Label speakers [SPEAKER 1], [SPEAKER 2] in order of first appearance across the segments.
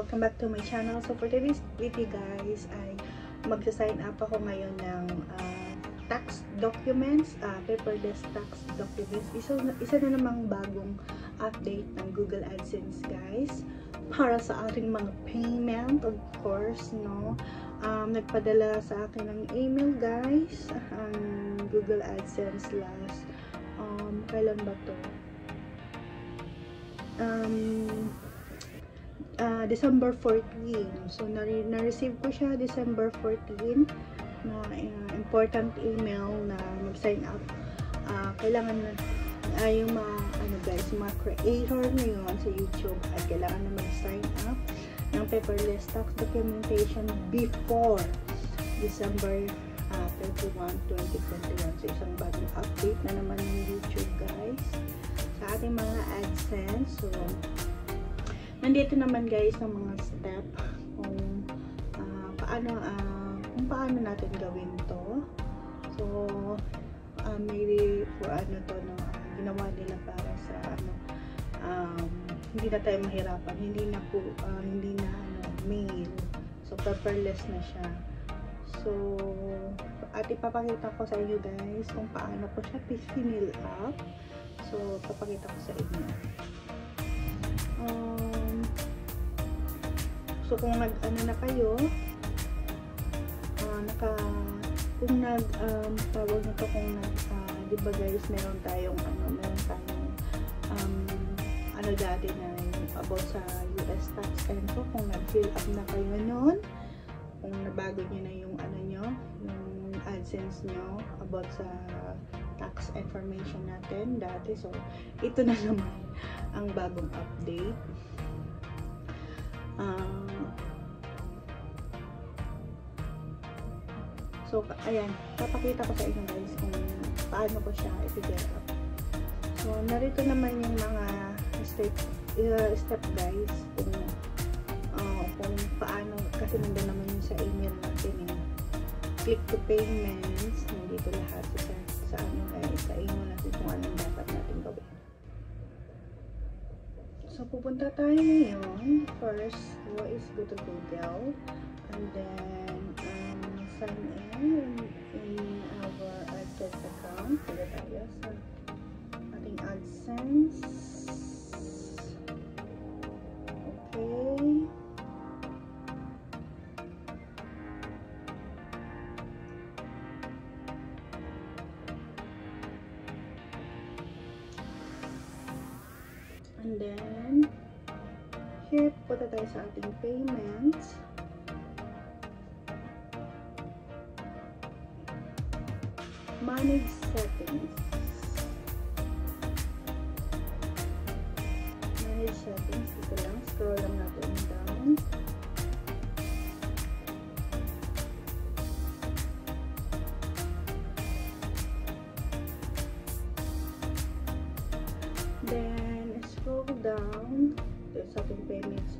[SPEAKER 1] welcome back to my channel. So for today's video guys ay magsa-sign up ako ngayon ng uh, tax documents, uh, paperless tax documents. Isa, isa na namang bagong update ng Google AdSense guys para sa ating mga payment of course no um, nagpadala sa akin ng email guys ang Google AdSense last um, kailan ba to um, December 14. So, na-receive ko siya December 14 na uh, important email na mag-sign up. Uh, kailangan na uh, yung mga, ano guys, mga creator ngayon sa YouTube ay kailangan na mag-sign up ng paperless tax documentation before December uh, 31, 2021. So, isang bagong update na naman ng YouTube guys sa ating mga AdSense. So, nandito naman guys ang mga step kung uh, paano uh, kung paano natin gawin to. So, uh, maybe for ano to no, ginawa nila para sa ano um, hindi na tayo mahirapan, hindi na po uh, hindi na ano mail. So, paperless na siya. So, at ipapakita ko sa inyo guys kung paano ko siya fill up. So, papakita ko sa inyo. So, kung nag-ano na kayo, uh, naka, kung nag, um, tawag na to kung nag, uh, di ba guys, meron tayong, ano, meron tayong, um, ano dati na about sa US tax info, kung nag-fill up na kayo noon, kung nabago nyo na yung, ano nyo, yung AdSense nyo about sa tax information natin dati. So, ito na naman ang bagong update. Uh, so, ayan. Papakita ko sa inyo guys kung paano ko siya i-get up. So, narito naman yung mga step, uh, step guys kung, uh, kung paano, kasi nandun naman yung sa email natin eh. Click to payments, nandito lahat sa sa ano guys, sa inyo natin kung anong dapat natin gawin. So, pupunta tayo ngayon. First, go is go to Google. And then, um, sign in in our AdSense account. Pwede tayo sa ating AdSense. Tayo sa ating payments. Manage settings. Manage settings. Dito lang. Scroll lang natin down. down to ating payments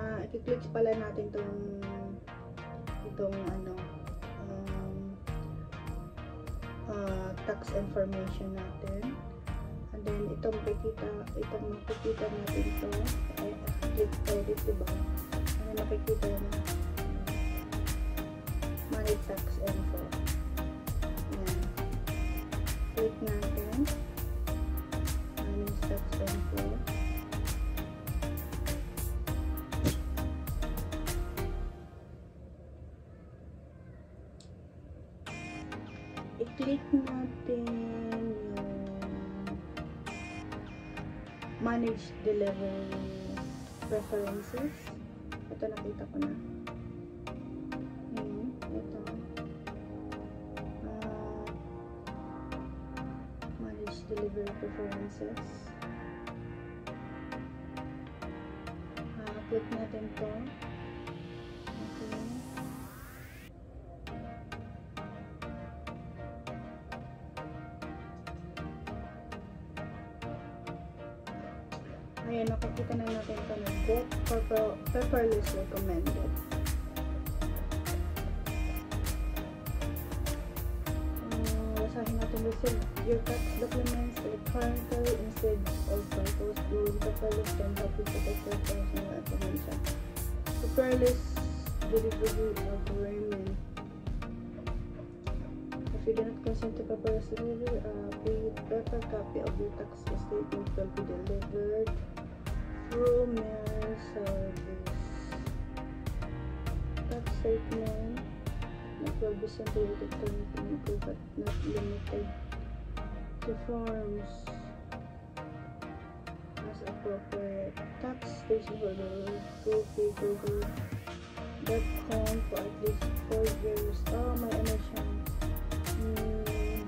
[SPEAKER 1] ah, i-click pala natin tong itong ano um, uh, tax information natin. And then itong makikita itong makikita natin to ay, click edit diba? Ano makikita na? Money tax info. Yan click natin i-click natin yung manage delivery preferences. Ito nakita ko na. Ayan, ito. Ah, manage delivery preferences. Ah, Uh, click natin to. Ayan, nakikita na natin ito na book pepper, pepperless recommended. Uh, basahin natin receive your tax documents electronically instead of by post. Doing pepperless can help you protect your personal information. Pepperless delivery of raiment. If you do not consent to paperless delivery, a paper copy of your tax statement will be delivered through mail service. Tax statement that will be sent to you electronically but not limited to forms as appropriate. Tax station holder will be google.com for at least 4 years. Oh, may ano siya. Mm,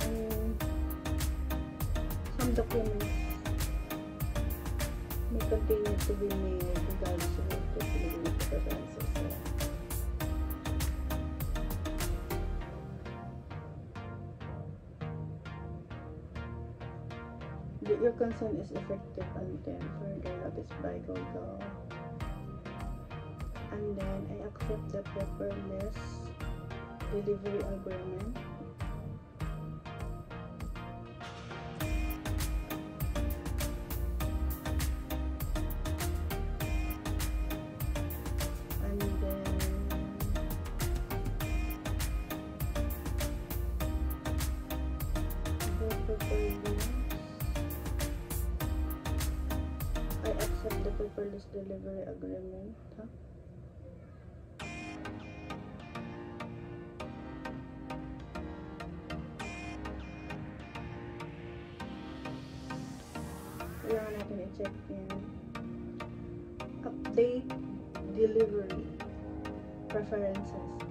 [SPEAKER 1] mm, some documents may continue to be made the- your consent is effective until further notice by Google. And then I accept the paperless delivery agreement. I accept the paperless delivery agreement. Huh? Kailangan natin i-check yan. Update delivery preferences.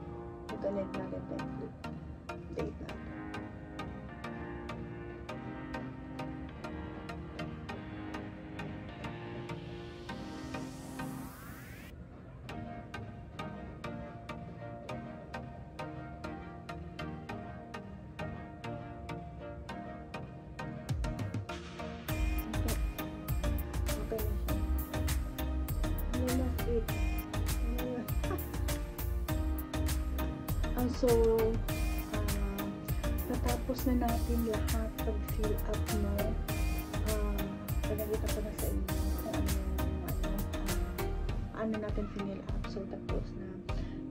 [SPEAKER 1] Na na? Ah, so, ah, natapos na natin lahat pag-fill up mo. Uh, pinagita ko na sa inyo kung ano, ano, ah, ano natin fill up. So, tapos na.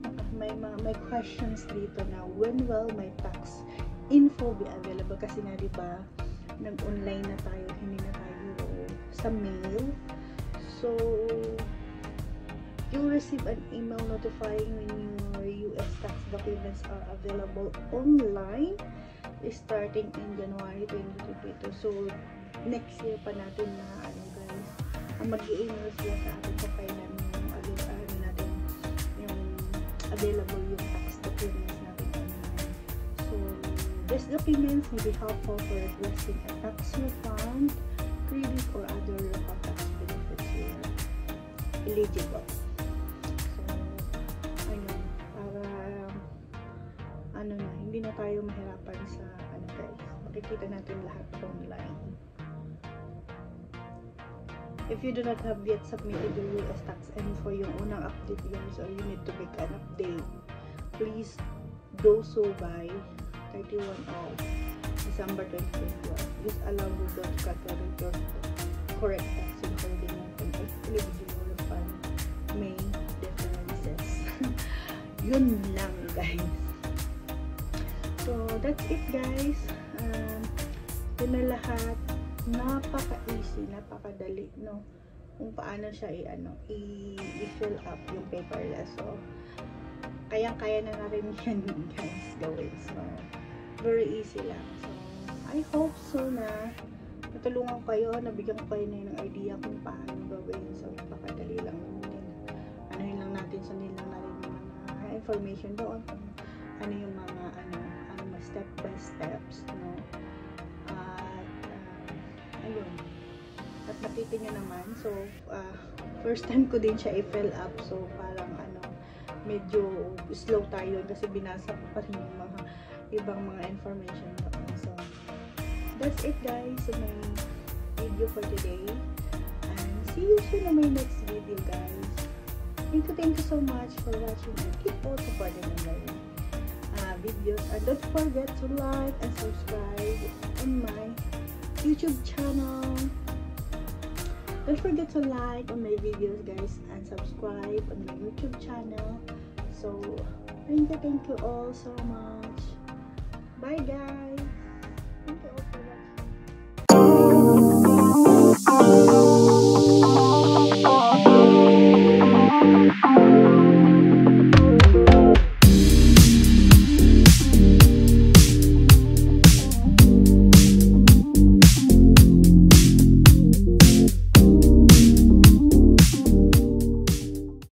[SPEAKER 1] Naka- May, may questions dito na when will my tax info be available? Kasi nga, di ba, nag-online na tayo, hindi na tayo sa mail. So, you'll receive an email notifying when your US tax documents are available online starting in January 2022. So, next year pa natin na, ano guys, ang mag-i-email sila sa atin sa kailan yung, ano natin, yung available yung tax documents natin online. So, these documents may be helpful for requesting a tax refund, credit, or other local tax benefits you are eligible. Ano na, hindi na tayo mahirapan sa ano guys. Makikita natin lahat online. If you do not have yet submitted your US tax info, yung unang update years or you need to make an update, please do so by 31 of December 2021. This allow Google to calculate your correct tax withholding at eligible refund may differences. Yun lang guys. That's it guys. Um, yun na lahat. Napaka-easy, napakadali, no? Kung paano siya i-ano, i-fill up yung paperless. So, kayang-kaya na na rin yan guys gawin. So, very easy lang. So, I hope so na natulungan kayo, nabigyan ko kayo na ng idea kung paano gawin. So, napakadali lang din. Ano yun lang natin, sundin lang natin yung mga information doon ano yung mga ano, step by steps, no? At, uh, ayun. At nakita nyo naman, so, uh, first time ko din siya i-fill up, so parang ano, medyo slow tayo kasi binasa ko pa rin yung mga ibang mga information doon. So, that's it guys sa my video for today. And see you soon on my next video guys. Thank you, thank you so much for watching and keep on supporting my uh, videos. And don't forget to like and subscribe on my YouTube channel. Don't forget to like on my videos guys and subscribe on my YouTube channel. So, thank you, thank you all so much. Bye guys!